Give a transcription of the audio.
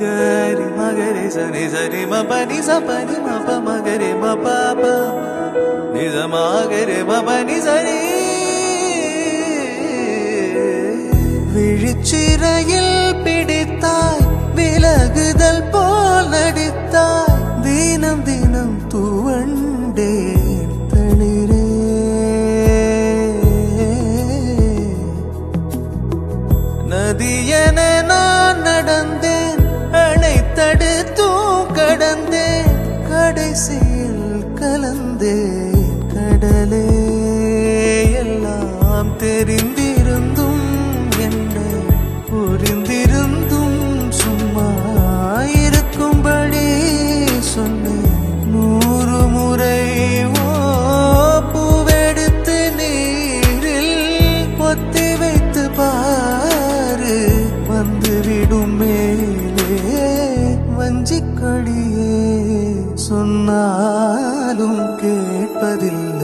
గరి మగరి సని సరి మ పని స పని మ ప మగరి మ ప ప నిజ మగరి మ పని సరి விழிச்சிறையில் பிடித்தாய் விலகுதல் போல் நடித்தாய் தினம் தினம் துவண்டேன் தளிரே நதியென நான் நடந்தேன் கடைசியில் கலந்தே கடலே எல்லாம் தெரிந்திருந்தும் என்னை புரிந்திருந்தும் சும்மா இருக்கும்படி சொன்னேன். நூறு முறை பூவெடுத்து நீரில் பொத்தி வைத்து பாரு வந்துவிடுமே வஞ்சிக்கொடியே சொன்னாலும் கேட்பதில்லை.